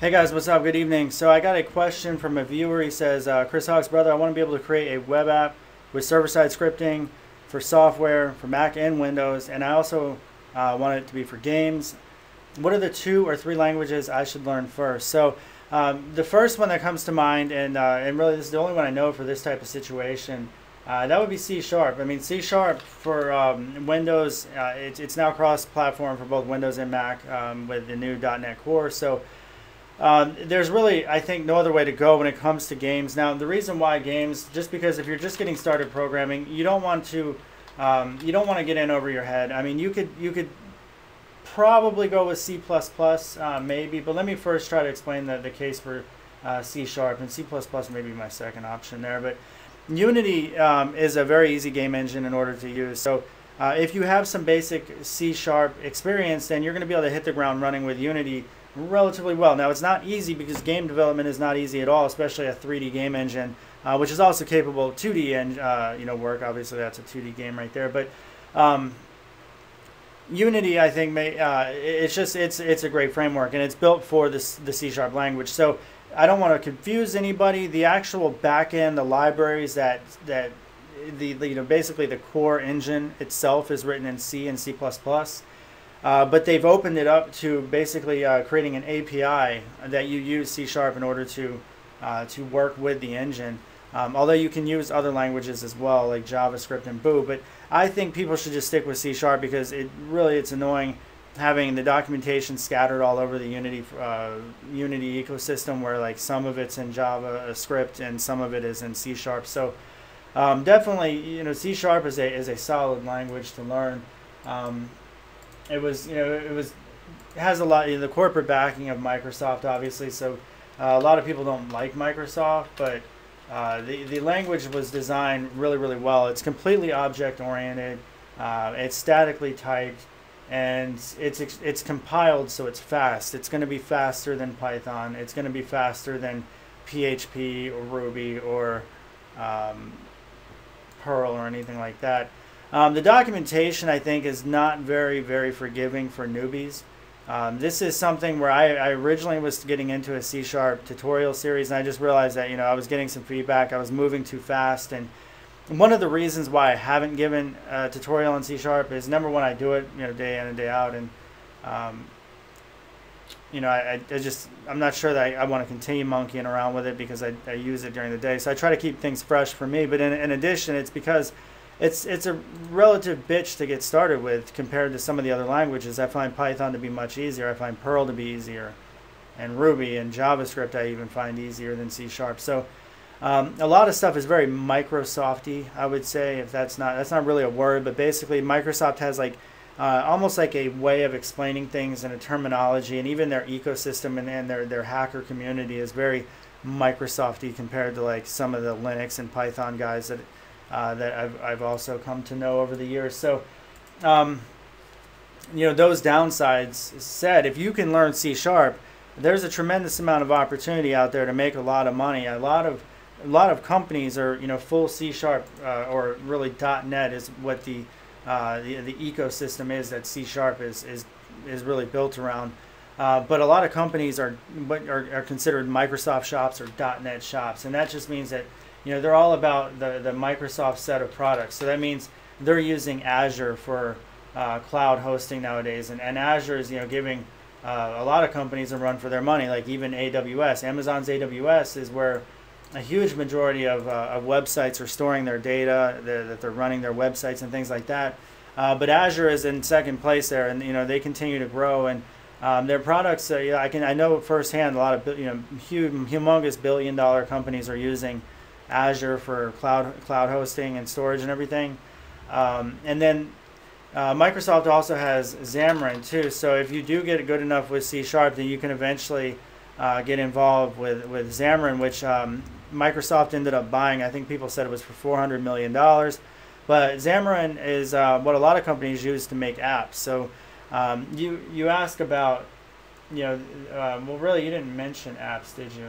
Hey guys, what's up? Good evening. So I got a question from a viewer. He says, uh, Chris Hawkes brother, I want to be able to create a web app with server-side scripting for software for Mac and Windows, and I also uh, want it to be for games. What are the two or three languages I should learn first? So um, the first one that comes to mind, and uh, and really this is the only one I know for this type of situation, uh, that would be C Sharp. I mean, C Sharp for um, Windows, uh, it, it's now cross-platform for both Windows and Mac um, with the new .NET Core. So um, there's really, I think, no other way to go when it comes to games. Now, the reason why games, just because if you're just getting started programming, you don't want to, um, you don't want to get in over your head. I mean, you could, you could probably go with C++, uh, maybe, but let me first try to explain the, the case for uh, C Sharp, and C++ may be my second option there. But Unity um, is a very easy game engine in order to use. So uh, if you have some basic C Sharp experience, then you're going to be able to hit the ground running with Unity relatively well. Now, it's not easy because game development is not easy at all, especially a 3D game engine, uh, which is also capable of 2D and uh, you know work. Obviously, that's a 2D game right there. But um, Unity, I think, may uh, it's just it's it's a great framework and it's built for this the C sharp language. So I don't want to confuse anybody. The actual backend, the libraries that that the, the you know basically the core engine itself is written in C and C++. Uh, but they've opened it up to basically uh, creating an API that you use C Sharp in order to uh, to work with the engine. Um, although you can use other languages as well, like JavaScript and Boo. But I think people should just stick with C Sharp because it really it's annoying having the documentation scattered all over the Unity uh, Unity ecosystem, where like some of it's in JavaScript and some of it is in C Sharp. So um, definitely, you know, C Sharp is a is a solid language to learn. Um, it was you know it was it has a lot you know, the corporate backing of Microsoft obviously so uh, a lot of people don't like Microsoft but uh, the the language was designed really really well. It's completely object oriented uh, it's statically typed and it's it's compiled so it's fast. It's going to be faster than Python it's going to be faster than PHP or Ruby or um, Perl or anything like that um, the documentation, I think, is not very, very forgiving for newbies. Um, this is something where I, I, originally was getting into a C Sharp tutorial series, and I just realized that you know I was getting some feedback. I was moving too fast, and one of the reasons why I haven't given a tutorial in C Sharp is number one, I do it you know day in and day out, and um, you know I, I, just I'm not sure that I, I want to continue monkeying around with it because I, use it during the day. So I try to keep things fresh for me. But in, in addition, it's because it's it's a relative bitch to get started with compared to some of the other languages. I find Python to be much easier. I find Perl to be easier, and Ruby and JavaScript I even find easier than C Sharp. So um, a lot of stuff is very Microsofty. I would say if that's not that's not really a word, but basically Microsoft has like uh, almost like a way of explaining things and a terminology, and even their ecosystem and, and their their hacker community is very Microsofty compared to like some of the Linux and Python guys that uh, that I've, I've also come to know over the years. So, um, you know, those downsides said, if you can learn C sharp, there's a tremendous amount of opportunity out there to make a lot of money. A lot of a lot of companies are you know full C sharp uh, or really .NET is what the, uh, the the ecosystem is that C sharp is is is really built around. Uh, but a lot of companies are, are are considered Microsoft shops or .NET shops, and that just means that you know, they're all about the, the Microsoft set of products. So that means they're using Azure for uh, cloud hosting nowadays. And, and Azure is, you know, giving uh, a lot of companies a run for their money, like even AWS. Amazon's AWS is where a huge majority of, uh, of websites are storing their data, they're, that they're running their websites and things like that. Uh, but Azure is in second place there, and you know they continue to grow and um, their products. Uh, you know, I can I know firsthand a lot of you know huge, humongous billion dollar companies are using Azure for cloud cloud hosting and storage and everything. Um, and then uh, Microsoft also has Xamarin too. So if you do get good enough with C Sharp, then you can eventually uh, get involved with with Xamarin, which um, Microsoft ended up buying. I think people said it was for 400 million dollars. But Xamarin is uh, what a lot of companies use to make apps. So um, you you ask about, you know, uh, well, really, you didn't mention apps, did you?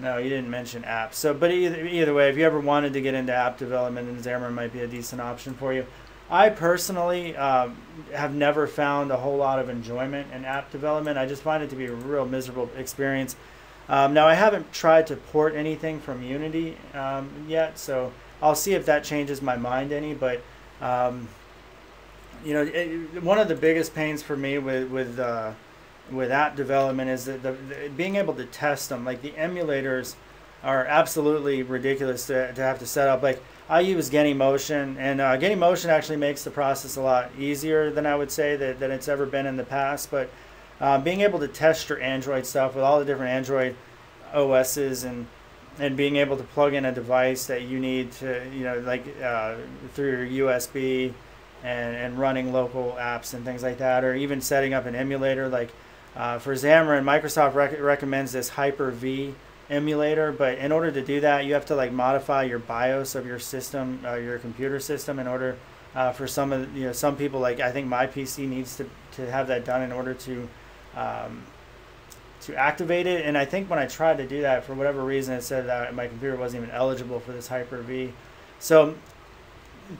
No, you didn't mention apps. So, but either, either way, if you ever wanted to get into app development, then Xamarin might be a decent option for you. I personally um, have never found a whole lot of enjoyment in app development. I just find it to be a real miserable experience. Um, now, I haven't tried to port anything from Unity um, yet, so I'll see if that changes my mind any. But um, you know, it, one of the biggest pains for me with with uh, with app development is that the, the, being able to test them. Like the emulators are absolutely ridiculous to, to have to set up. Like I use Genymotion, and uh, Genymotion actually makes the process a lot easier than I would say that, that it's ever been in the past. But uh, being able to test your Android stuff with all the different Android OSs and and being able to plug in a device that you need to, you know, like uh, through your USB and, and running local apps and things like that, or even setting up an emulator. Like uh, for Xamarin, Microsoft rec- recommends this Hyper-V emulator, but in order to do that, you have to like modify your BIOS of your system, uh, your computer system, in order uh, for some of you know some people like I think my PC needs to to have that done in order to um, to activate it. And I think when I tried to do that, for whatever reason, it said that my computer wasn't even eligible for this Hyper-V. So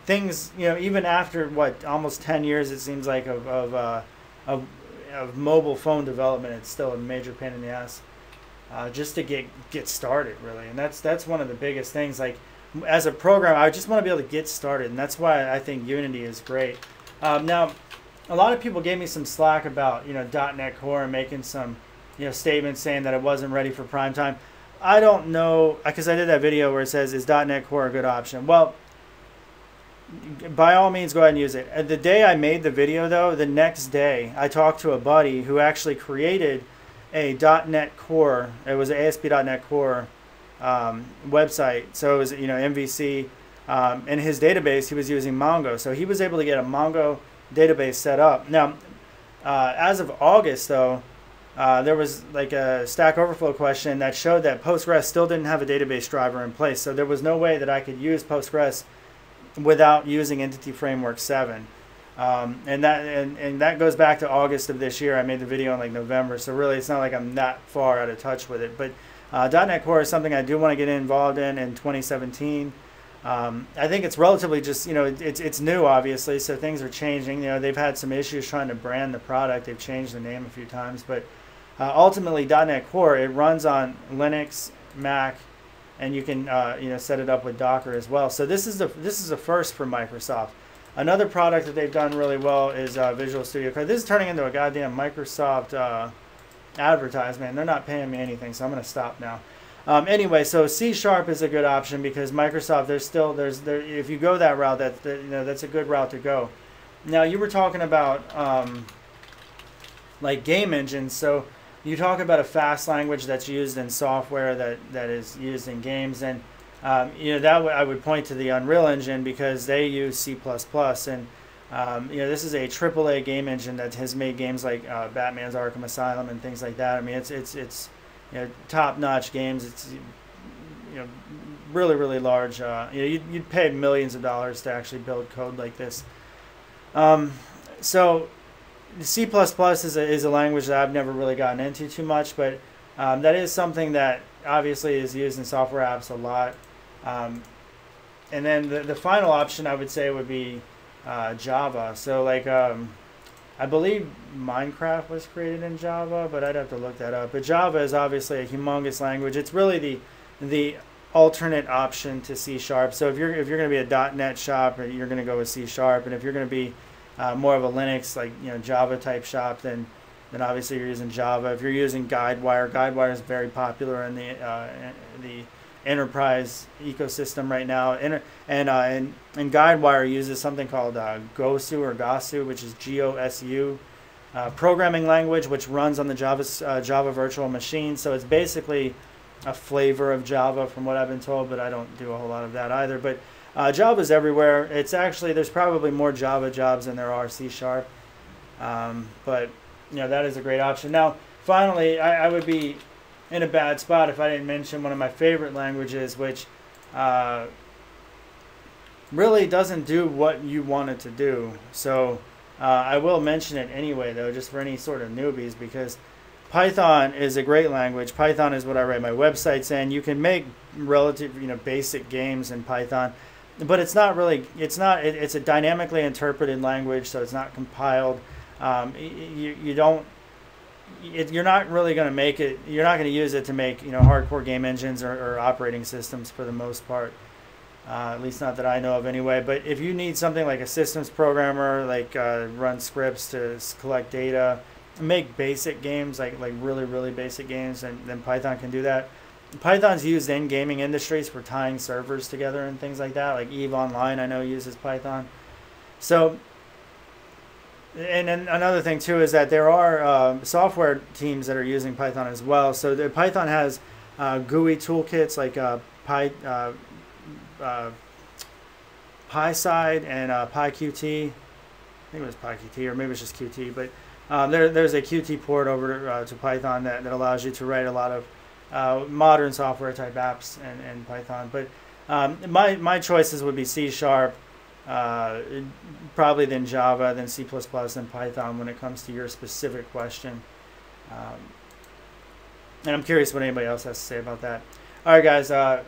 things you know even after what almost 10 years it seems like of of, uh, of of mobile phone development it's still a major pain in the ass uh, just to get get started really. And that's that's one of the biggest things like as a program i just want to be able to get started and that's why i think unity is great. Um, now a lot of people gave me some slack about you know net core and making some you know statements saying that it wasn't ready for prime time. I don't know because i did that video where it says is. net core a good option? Well by all means go ahead and use it. The day I made the video though, the next day I talked to a buddy who actually created a .NET Core. It was an ASP.NET Core um, website. So it was you know MVC. Um, in his database, he was using Mongo, so he was able to get a Mongo database set up. Now, uh, as of August though, uh, there was like a Stack Overflow question that showed that Postgres still didn't have a database driver in place. So there was no way that I could use Postgres without using Entity Framework 7. Um, and that and, and that goes back to August of this year. I made the video in like November, so really it's not like I'm that far out of touch with it. But uh, .NET Core is something I do want to get involved in in 2017. Um, I think it's relatively just you know it, it's it's new obviously, so things are changing. You know they've had some issues trying to brand the product. They've changed the name a few times, but uh, ultimately .NET Core it runs on Linux, Mac, and you can uh, you know set it up with Docker as well. So this is the this is a first for Microsoft. Another product that they've done really well is uh, Visual Studio Code. This is turning into a goddamn Microsoft uh, advertisement. They're not paying me anything, so I'm going to stop now. Um, anyway, so C Sharp is a good option because Microsoft. There's still there's there. If you go that route, that, that you know that's a good route to go. Now you were talking about um, like game engines, so you talk about a fast language that's used in software that, that is used in games, and um, you know that w- I would point to the Unreal Engine because they use C++, and um, you know this is a AAA game engine that has made games like uh, Batman's Arkham Asylum and things like that. I mean, it's it's it's you know, top-notch games. It's you know really really large. Uh, you know you'd, you'd pay millions of dollars to actually build code like this. Um, so C++ is a, is a language that I've never really gotten into too much, but um, that is something that obviously is used in software apps a lot. Um, and then the, the final option I would say would be uh, Java. So like um, I believe Minecraft was created in Java, but I'd have to look that up. But Java is obviously a humongous language. It's really the the alternate option to C sharp. So if you're if you're going to be a .NET shop, you're going to go with C sharp, and if you're going to be uh, more of a Linux like you know Java type shop, then then obviously you're using Java. If you're using GuideWire, GuideWire is very popular in the uh, the enterprise ecosystem right now. And and, uh, and and GuideWire uses something called uh, Gosu or Gosu, which is G-O-S-U, uh, programming language, which runs on the Java uh, Java virtual machine. So it's basically a flavor of Java, from what I've been told, but I don't do a whole lot of that either. But uh, Java's everywhere. It's actually there's probably more Java jobs than there are C sharp, um, but you know that is a great option. Now, finally, I, I, would be in a bad spot if I didn't mention one of my favorite languages, which uh, really doesn't do what you want it to do. So uh, I will mention it anyway, though, just for any sort of newbies, because Python is a great language. Python is what I write my websites in. You can make relative, you know, basic games in Python but it's not really. It's not. It, it's a dynamically interpreted language, so it's not compiled. Um, you, you don't. It, you're not really going to make it. You're not going to use it to make you know hardcore game engines or, or operating systems for the most part. Uh, at least not that I know of anyway. But if you need something like a systems programmer, like uh, run scripts to collect data, make basic games, like like really really basic games, and then Python can do that. Python's used in gaming industries for tying servers together and things like that. Like Eve Online, I know uses Python. So, and then another thing too is that there are uh, software teams that are using Python as well. So the Python has uh, GUI toolkits like uh, Py, uh, uh, PySide and uh, PyQt. I think it was PyQt or maybe it's just Qt, but um, there, there's a Qt port over to, to Python that, that allows you to write a lot of uh, modern software type apps and, in Python. But um, my, my choices would be C Sharp, uh, probably then Java, then C++, then Python when it comes to your specific question. Um, and I'm curious what anybody else has to say about that. All right, guys. Uh,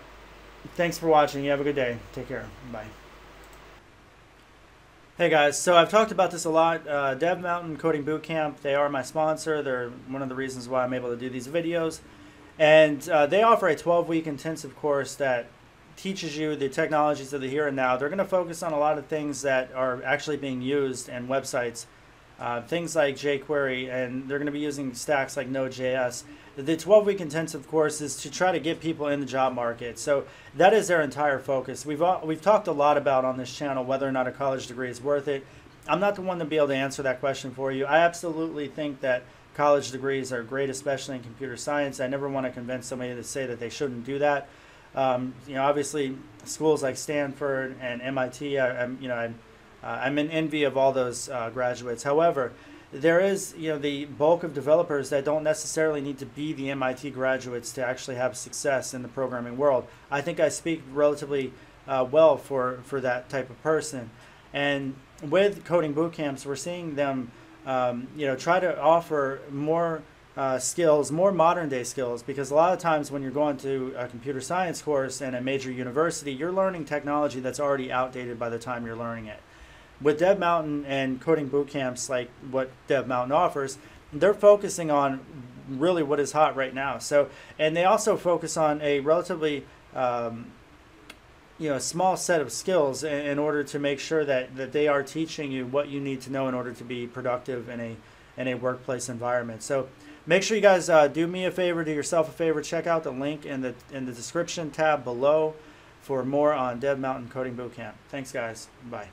thanks for watching. You have a good day. Take care. Bye. Hey guys, so I've talked about this a lot. Uh, Dev Mountain Coding Bootcamp, they are my sponsor. They're one of the reasons why I'm able to do these videos. And uh, they offer a 12 week intensive course that teaches you the technologies of the here and now. They're going to focus on a lot of things that are actually being used and websites, uh, things like jQuery, and they're going to be using stacks like Node.js. The 12 week intensive course is to try to get people in the job market. So that is their entire focus. We've, all, we've talked a lot about on this channel whether or not a college degree is worth it. I'm not the one to be able to answer that question for you. I absolutely think that college degrees are great, especially in computer science. I never want to convince somebody to say that they shouldn't do that. Um, you know, obviously, schools like Stanford and MIT, I, am you know, I'm, uh, I'm in envy of all those uh, graduates. However, there is, you know, the bulk of developers that don't necessarily need to be the MIT graduates to actually have success in the programming world. I think I speak relatively uh, well for, for that type of person. And with coding boot camps, we're seeing them um, you know, try to offer more uh, skills, more modern day skills, because a lot of times when you're going to a computer science course in a major university, you're learning technology that's already outdated by the time you're learning it. With Dev Mountain and coding boot camps like what Dev Mountain offers, they're focusing on really what is hot right now. So, and they also focus on a relatively um, you know a small set of skills in, order to make sure that, that they are teaching you what you need to know in order to be productive in a in a workplace environment. So make sure you guys uh, do me a favor, do yourself a favor, check out the link in the in the description tab below for more on Dev Mountain Coding Bootcamp. Thanks guys. Bye.